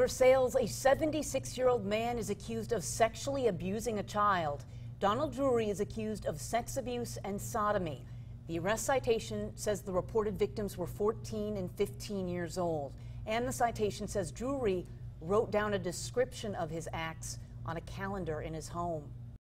Versailles, a 76 year old man is accused of sexually abusing a child. Donald Drury is accused of sex abuse and sodomy. The arrest citation says the reported victims were 14 and 15 years old. And the citation says Drury wrote down a description of his acts on a calendar in his home.